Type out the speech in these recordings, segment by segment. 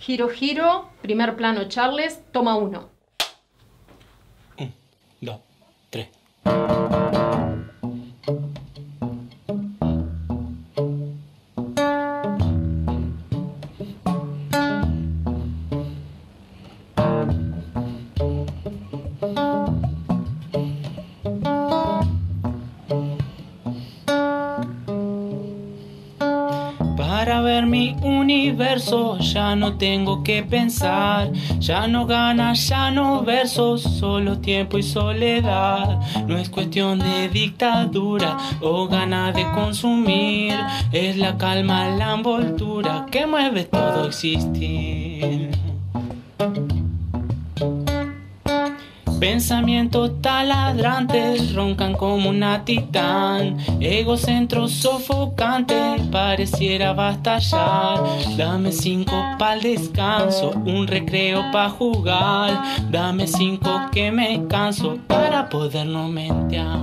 Giro, giro, primer plano Charles, toma uno. Un, dos, tres. Para ver mi universo ya no tengo que pensar, ya no ganas, ya no versos, solo tiempo y soledad. No es cuestión de dictadura o ganas de consumir, es la calma, la envoltura que mueve todo existir. Pensamientos taladrantes roncan como una titán. Egocentro sofocante pareciera bastallar. Dame cinco pa'l descanso, un recreo pa' jugar. Dame cinco que me canso para poder no mentear.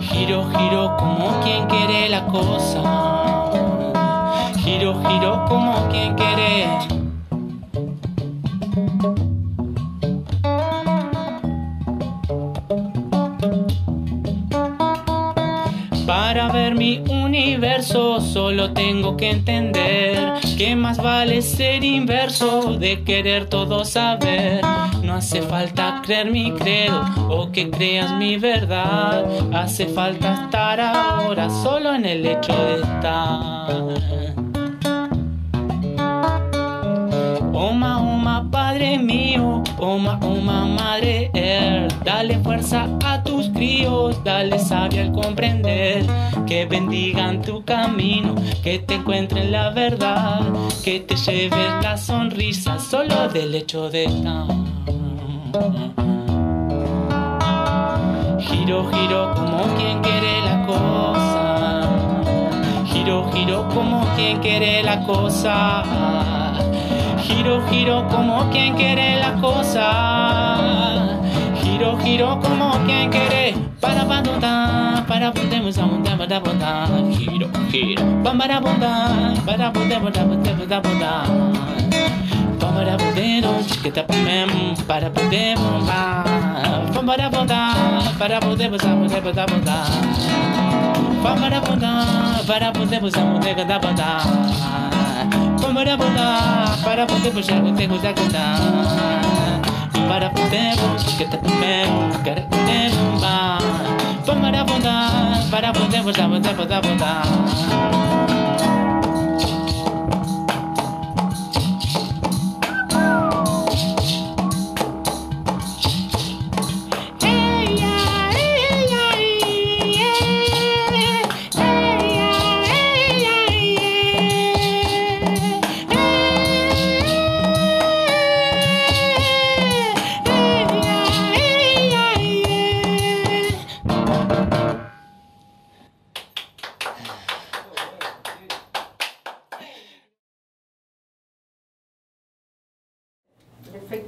Giro, giro como quien quiere la cosa. Giro, giro como quien quiere. Ver mi universo solo tengo que entender que más vale ser inverso de querer todo saber. No hace falta creer mi credo o que creas mi verdad. Hace falta estar ahora solo en el hecho de estar. Oma, oma, Padre mío, oma, oma, Madre Earth, dale fuerza a tus críos, dale sabia al comprender, que bendigan tu camino, que te encuentren la verdad, que te lleves la sonrisa solo del hecho de estar. Giro, giro como quien quiere la cosa, giro, giro como quien quiere la cosa. Giro, giro como quien quiere la cosa. Giro, giro como. Para para para podemos a montar para botar. Giro, giro. Para botar, para poder botar, poder botar, botar. Para poder, chiquita pamem, para poder bombar. Para botar, para poder botar, poder botar, botar. Para botar, para poder botar, poder botar, botar. Para botar, para poder puxar, poder botar, botar. Para poder, que te comemos, que para poder botar, poder botar, botar.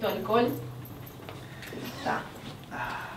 Então, colhe, colhe. Tá. Ah.